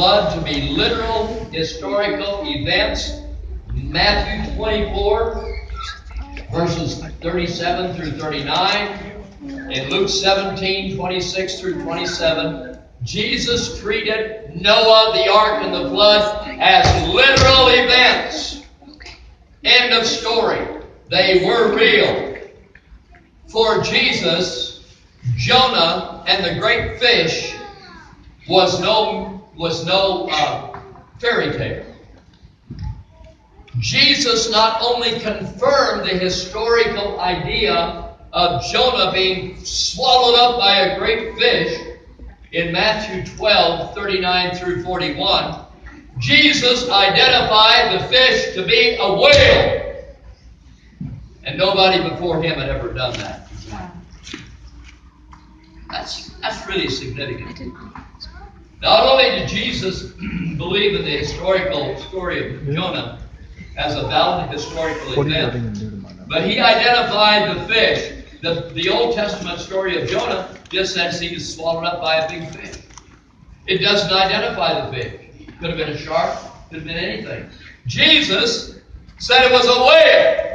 blood to be literal historical events. Matthew 24, verses 37 through 39. In Luke 17, 26 through 27, Jesus treated Noah, the ark, and the flood as literal events. End of story. They were real. For Jesus, Jonah and the great fish was no was no uh, fairy tale. Jesus not only confirmed the historical idea of Jonah being swallowed up by a great fish in Matthew 12, 39 through 41, Jesus identified the fish to be a whale. And nobody before him had ever done that. That's, that's really significant. Not only did Jesus believe in the historical story of Jonah as a valid historical event, but he identified the fish. The, the Old Testament story of Jonah just says he was swallowed up by a big fish. It doesn't identify the fish. Could have been a shark, could have been anything. Jesus said it was a whale.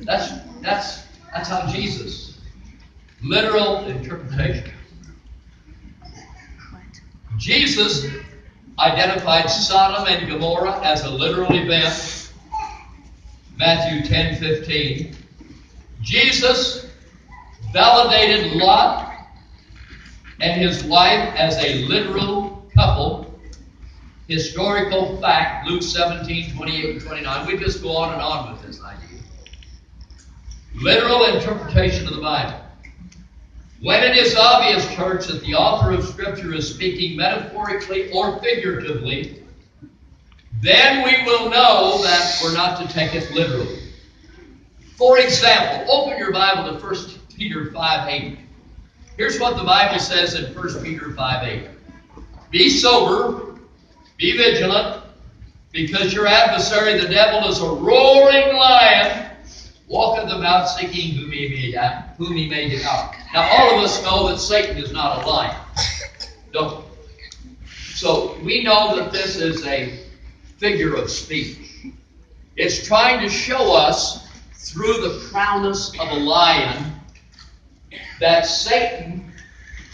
That's that's that's how Jesus literal interpretation. Jesus identified Sodom and Gomorrah as a literal event. Matthew 10 15. Jesus validated Lot and his wife as a literal couple. Historical fact, Luke 17 28 and 29. We just go on and on with this idea. Literal interpretation of the Bible. When it is obvious, church, that the author of Scripture is speaking metaphorically or figuratively, then we will know that we're not to take it literally. For example, open your Bible to 1 Peter 5 8. Here's what the Bible says in 1 Peter 5 8. Be sober, be vigilant, because your adversary, the devil, is a roaring lion walketh about seeking whom he may, uh, whom he may devour. Now, all of us know that Satan is not a lion. Don't. So we know that this is a figure of speech. It's trying to show us through the prowess of a lion that Satan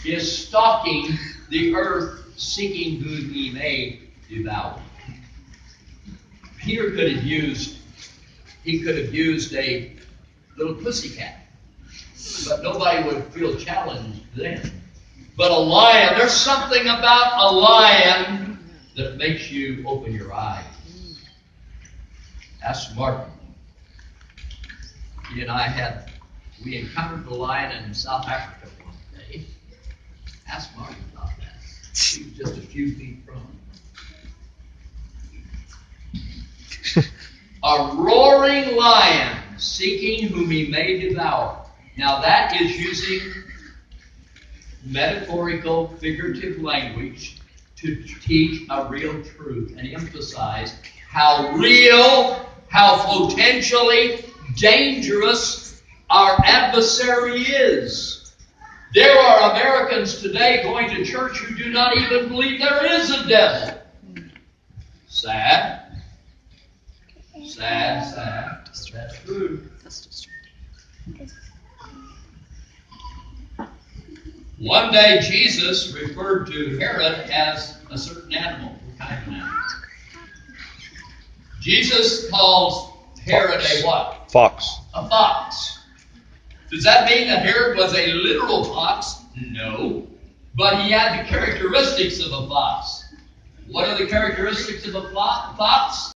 is stalking the earth, seeking whom he may devour. Peter could have used he could have used a little pussycat. But nobody would feel challenged then. But a lion, there's something about a lion that makes you open your eyes. Ask Martin. He and I had, we encountered the lion in South Africa one day. Ask Martin about that. He was just a few feet from him. A roaring lion seeking whom he may devour. Now that is using metaphorical, figurative language to teach a real truth and emphasize how real, how potentially dangerous our adversary is. There are Americans today going to church who do not even believe there is a devil. Sad. Sad, sad. That's true. One day Jesus referred to Herod as a certain animal. What kind of animal? Jesus calls Herod a what? Fox. A fox. Does that mean that Herod was a literal fox? No. But he had the characteristics of a fox. What are the characteristics of a fox?